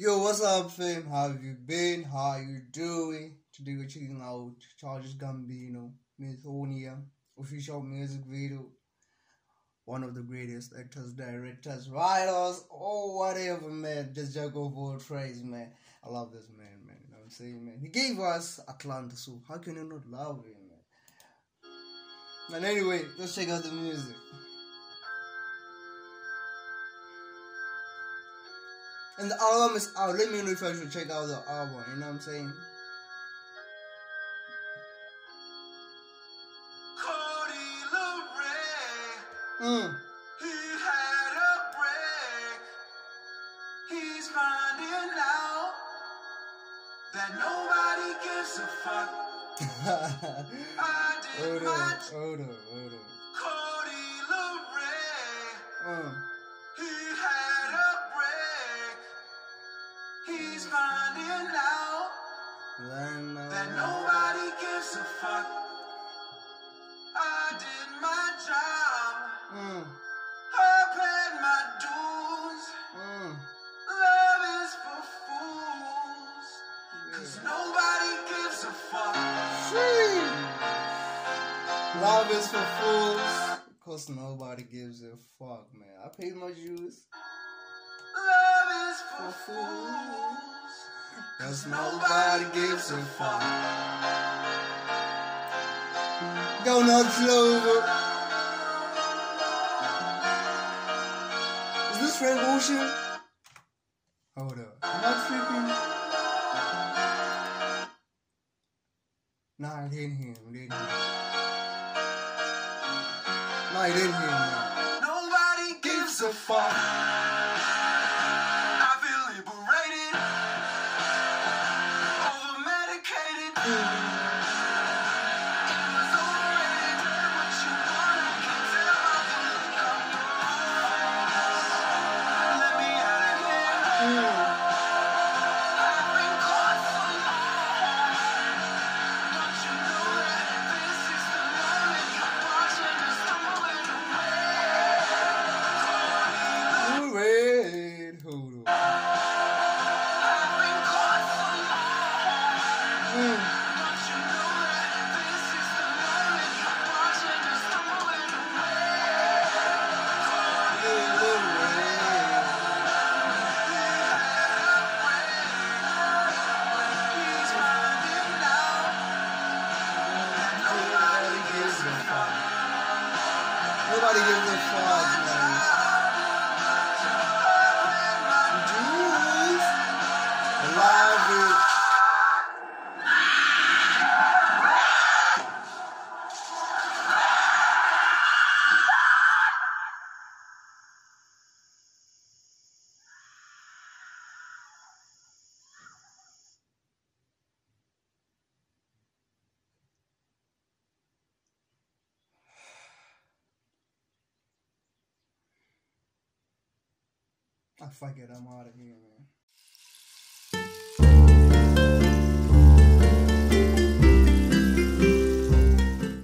Yo, what's up, fam? How have you been? How are you doing? Today we're checking out Childish Gambino, Lithonia, official music video. One of the greatest actors, directors, writers, or whatever, man. Just of all trades, man. I love this man, man. You know what I'm saying, man? He gave us Atlanta, so how can you not love him, man? And anyway, let's check out the music. And the album is out. Let me know if I should check out the album. You know what I'm saying? Mm. He had a break. He's finding out that nobody gives a fuck. I did hold on, hold on, hold on. Finding out that nobody gives a fuck. I did my job. mm, I paid my dues. mm, Love is for fools. Cause nobody gives a fuck. Free. Love is for fools. Cause nobody gives a fuck, man. I paid my dues. Love is for For fools. Cause nobody gives a fuck. Go not Clover. Is this Frank Ocean? Hold up. Am I tripping? Nah, I didn't hear him. I didn't hear him. No, I didn't hear him. Nobody gives a fuck, I fuck it, I'm out of here, man.